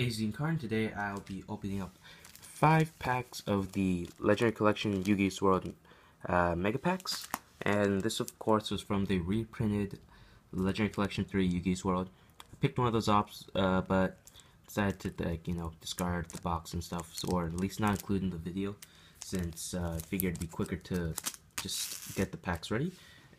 AZ Card. Today I'll be opening up five packs of the Legendary Collection Yugi's World uh, Mega Packs. And this, of course, was from the reprinted Legendary Collection 3 Yugi's World. I picked one of those ops, uh, but decided to, like, you know, discard the box and stuff, or at least not include in the video, since uh, I figured it'd be quicker to just get the packs ready.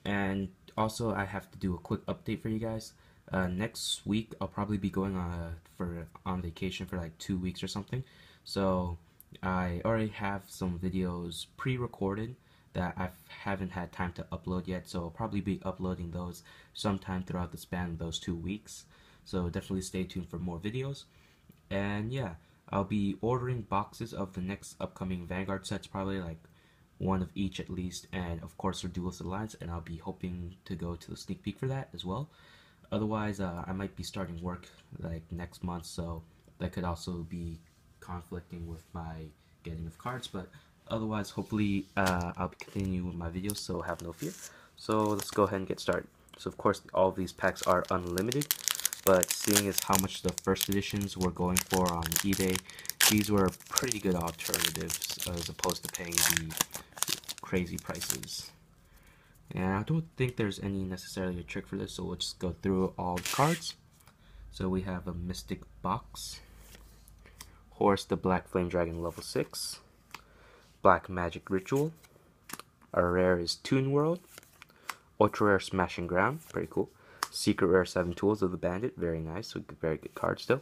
And also, I have to do a quick update for you guys. Uh, next week I'll probably be going on uh, for on vacation for like two weeks or something. So I already have some videos pre-recorded that I haven't had time to upload yet. So I'll probably be uploading those sometime throughout the span of those two weeks. So definitely stay tuned for more videos. And yeah, I'll be ordering boxes of the next upcoming Vanguard sets, probably like one of each at least, and of course for Duelist Alliance, and I'll be hoping to go to the sneak peek for that as well. Otherwise, uh, I might be starting work like next month, so that could also be conflicting with my getting of cards. But otherwise, hopefully, uh, I'll be continuing with my videos, so have no fear. So let's go ahead and get started. So of course, all of these packs are unlimited, but seeing as how much the first editions were going for on eBay, these were pretty good alternatives as opposed to paying the crazy prices. And I don't think there's any necessarily a trick for this, so we'll just go through all the cards. So we have a Mystic Box, Horus the Black Flame Dragon level 6, Black Magic Ritual, our rare is Toon World, Ultra Rare Smashing Ground, pretty cool, Secret Rare 7 Tools of the Bandit, very nice, so very good card still,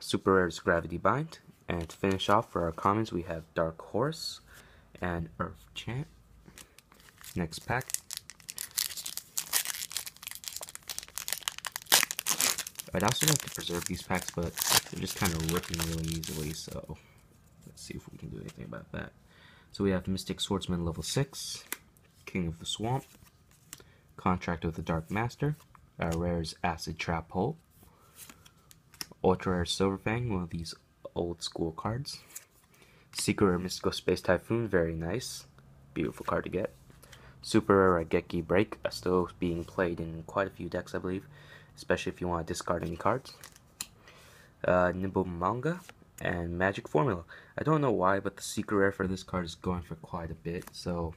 Super Rare is Gravity Bind, and to finish off for our commons we have Dark Horse and Earth Chant. Next pack. I'd also like to preserve these packs, but they're just kind of ripping really easily, so let's see if we can do anything about that. So we have Mystic Swordsman level 6, King of the Swamp, Contract with the Dark Master, our rare is Acid Trap Hole, Ultra Rare Silverfang, one of these old school cards, Secret Rare Mystical Space Typhoon, very nice, beautiful card to get. Super Rare Raigeki Break, still being played in quite a few decks, I believe, especially if you want to discard any cards. Uh, Nimble Momonga and Magic Formula. I don't know why, but the secret rare for this card is going for quite a bit. So,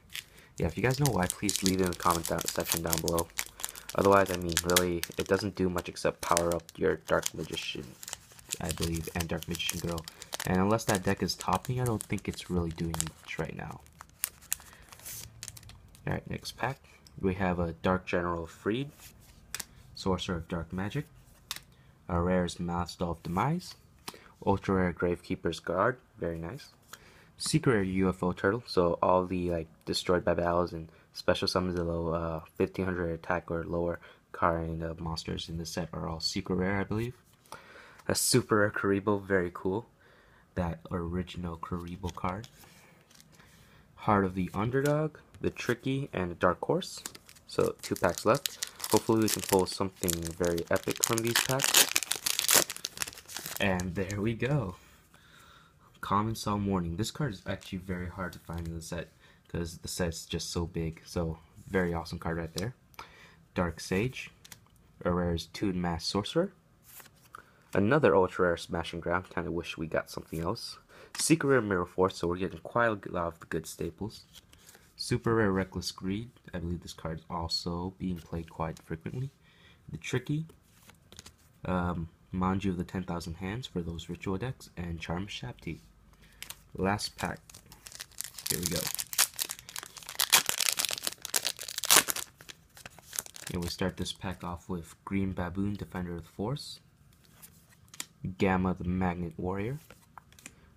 yeah, if you guys know why, please leave it in the comment down, section down below. Otherwise, I mean, really, it doesn't do much except power up your Dark Magician, I believe, and Dark Magician Girl. And unless that deck is topping, I don't think it's really doing much right now. Alright, next pack. We have a Dark General Freed, Sorcerer of Dark Magic, a rare's Master of Demise, Ultra Rare Gravekeeper's Guard, very nice. Secret Rare UFO Turtle, so all the like destroyed by battles and special summons below uh, 1500 attack or lower kind of monsters in the set are all secret rare, I believe. A super rare Kuriboh, very cool. That original Kuriboh card. Heart of the Underdog, the Tricky, and Dark Horse. So two packs left. Hopefully we can pull something very epic from these packs. And there we go. Common Solemn Warning. This card is actually very hard to find in the set because the set's just so big. So very awesome card right there. Dark Sage. A rare is Toon Masked Sorcerer. Another ultra rare Smashing Grab. Kind of wish we got something else. Secret Rare Mirror Force, so we're getting quite a lot of the good staples. Super Rare Reckless Greed. I believe this card is also being played quite frequently. The Tricky. Um, Manju of the 10,000 Hands for those ritual decks. And Charm Shabti. Last pack. Here we go. And we start this pack off with Green Baboon, Defender of the Forest. Gamma the Magnet Warrior.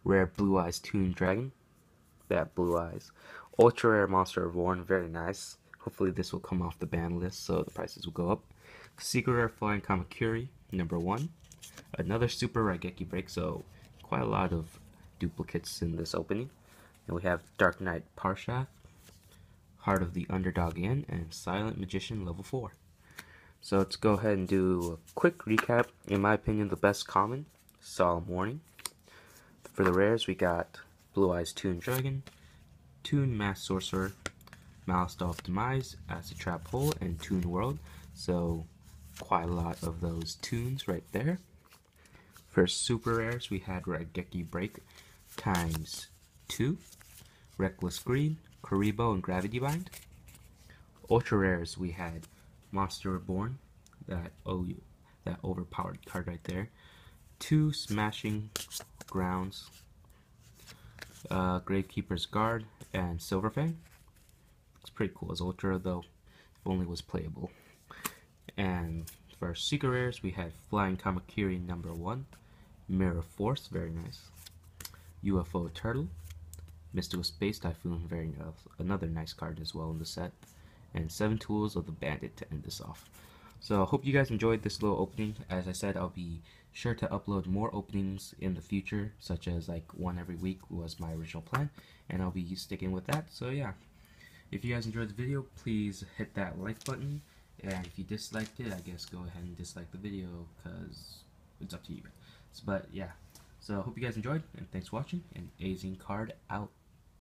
Rare Blue Eyes Toon Dragon. That Blue Eyes. Ultra Rare Monster Reborn, very nice. Hopefully this will come off the ban list so the prices will go up. Secret Rare Flying Kamakiri, number one. Another Super Raigeki Break, so quite a lot of duplicates in this opening. And we have Dark Knight Parshath, Heart of the Underdog Inn, and Silent Magician level 4. So let's go ahead and do a quick recap. In my opinion, the best common, Solemn Warning. For the rares, we got Blue Eyes Toon Dragon, Toon Masked Sorcerer, Malice Demise, Acid Trap Hole, and Toon World. So quite a lot of those Toons right there. For super rares, we had Raigeki Break times 2, Reckless Greed, Kuriboh, and Gravity Bind. Ultra rares, we had Monster Reborn, that oh, that overpowered card right there. Two Smashing Grounds, uh, Gravekeeper's Guard, and Silverfang. It's pretty cool as Ultra, though, if only was playable. And for our secret rares, we had Flying Kamakiri number 1, Mirror Force, very nice, UFO Turtle, Mystical Space Typhoon, very nice, another nice card as well in the set, and 7 Tools of the Bandit to end this off. So I hope you guys enjoyed this little opening. As I said, I'll be sure to upload more openings in the future, such as like one every week was my original plan, and I'll be sticking with that. So yeah, if you guys enjoyed the video, please hit that like button, and if you disliked it, I guess go ahead and dislike the video, because it's up to you. But yeah, so I hope you guys enjoyed, and thanks for watching, and Azing Card out.